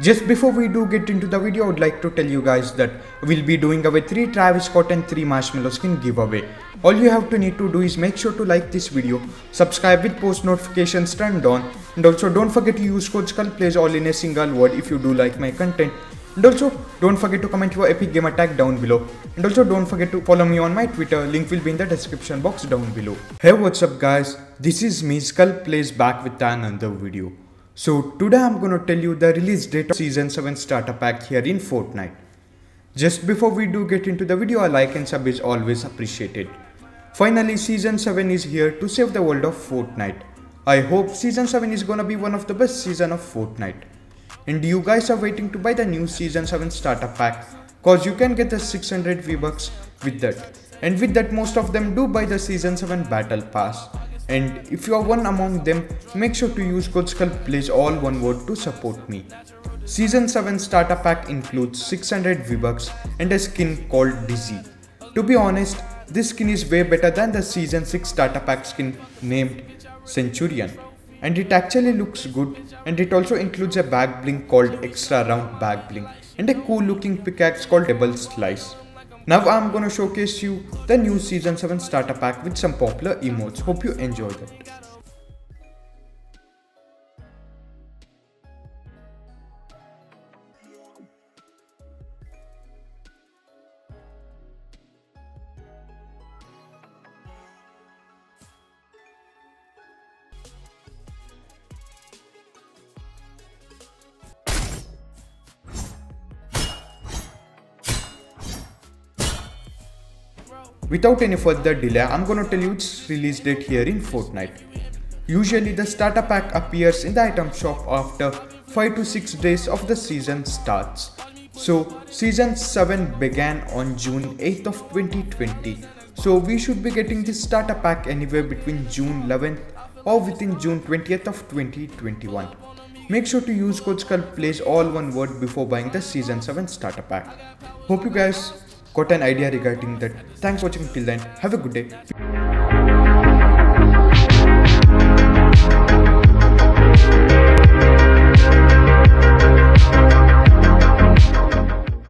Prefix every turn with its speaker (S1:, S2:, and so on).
S1: Just before we do get into the video, I would like to tell you guys that we'll be doing away 3 Travis Scott and 3 Marshmello skin giveaway. All you have to need to do is make sure to like this video, subscribe with post notifications turned on, and also don't forget to use code SKULLPLAYZ all in a single word if you do like my content. And also don't forget to comment your epic gamer tag down below. And also don't forget to follow me on my Twitter, link will be in the description box down below. Hey what's up guys, this is me Skull Playz back with another video. So today I'm gonna tell you the release date of season 7 starter pack here in Fortnite. Just before we do get into the video, a like and sub is always appreciated. Finally, Season 7 is here to save the world of Fortnite. I hope Season 7 is gonna be one of the best season of Fortnite. And you guys are waiting to buy the new Season 7 starter pack cause you can get the 600 V-Bucks with that. And with that most of them do buy the Season 7 Battle Pass. And if you are one among them, make sure to use code SKULLPLAYZ all one word to support me. Season 7 starter pack includes 600 V-Bucks and a skin called Dizzie. To be honest, this skin is way better than the Season 6 starter pack skin named Centurion. And it actually looks good and it also includes a back bling called Extra Round Back Bling and a cool looking pickaxe called Double Slice. Now I'm gonna showcase you the new season 7 starter pack with some popular emotes. Hope you enjoy it. Without any further delay, I'm gonna tell you its release date here in Fortnite. Usually the starter pack appears in the item shop after 5 to 6 days of the season starts. So season 7 began on June 8th of 2020. So we should be getting this starter pack anywhere between June 11th or within June 20th of 2021. Make sure to use code SKULLPLAYZ all one word before buying the season 7 starter pack. Hope you guys got an idea regarding that. Thanks for watching till then. Have a good day.